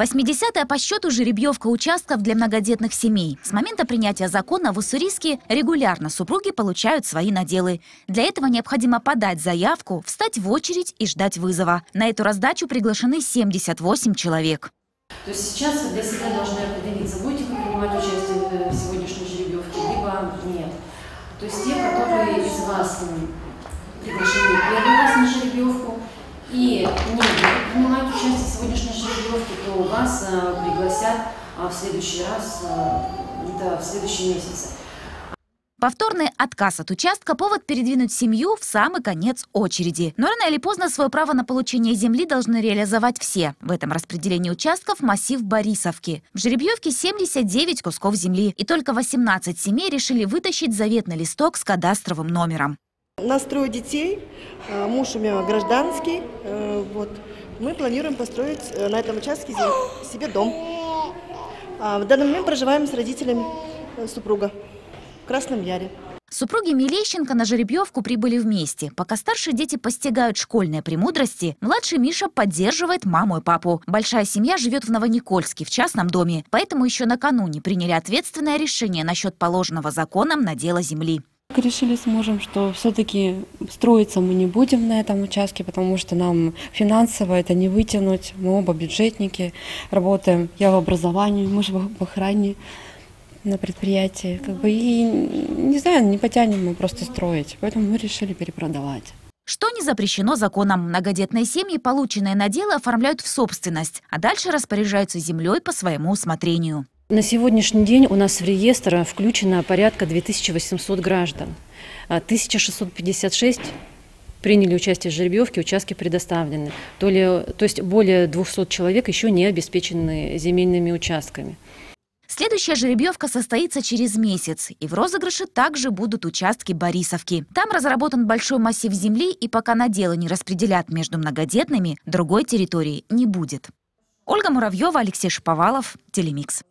80-я по счету жеребьевка участков для многодетных семей. С момента принятия закона в Уссурийске регулярно супруги получают свои наделы. Для этого необходимо подать заявку, встать в очередь и ждать вызова. На эту раздачу приглашены 78 человек. То есть сейчас вы для себя должны определиться, будете вы принимать участие в сегодняшней жеребьевке, либо нет. То есть те, которые из вас приглашены первый раз на жеребьевку и не будут принимать участие в сегодняшней жеребьевке, то у вас а, пригласят а, в следующий раз, где-то в следующем месяце. Повторный отказ от участка – повод передвинуть семью в самый конец очереди. Но рано или поздно свое право на получение земли должны реализовать все. В этом распределении участков массив Борисовки. В жеребьевке 79 кусков земли, и только 18 семей решили вытащить заветный листок с кадастровым номером. У нас трое детей, э, муж у меня гражданский. э, Вот. Мы планируем построить э, на этом участке себе дом. А В данный момент проживаем с родителями э, супруга в Красном Яре. Супруги Милещенко на жеребьевку прибыли вместе. Пока старшие дети постигают школьные премудрости, младший Миша поддерживает маму и папу. Большая семья живет в Новоникольске, в частном доме. Поэтому еще накануне приняли ответственное решение насчет положенного законом на дело земли. Решили с мужем, что все-таки строиться мы не будем на этом участке, потому что нам финансово это не вытянуть. Мы оба бюджетники, работаем. Я в образовании, муж в охране на предприятии. Как бы, и не знаю, не потянем мы просто строить. Поэтому мы решили перепродавать. Что не запрещено законом. Многодетные семьи, полученные на дело, оформляют в собственность, а дальше распоряжаются землей по своему усмотрению. На сегодняшний день у нас в реестр включено порядка 2800 граждан. А 1656 приняли участие в жеребьевке, участки предоставлены. То, ли, то есть более 200 человек еще не обеспечены земельными участками. Следующая жеребьевка состоится через месяц, и в розыгрыше также будут участки Борисовки. Там разработан большой массив земли, и пока на дело не распределят между многодетными, другой территории не будет. Ольга Муравьева, Алексей Шиповалов, Телемикс.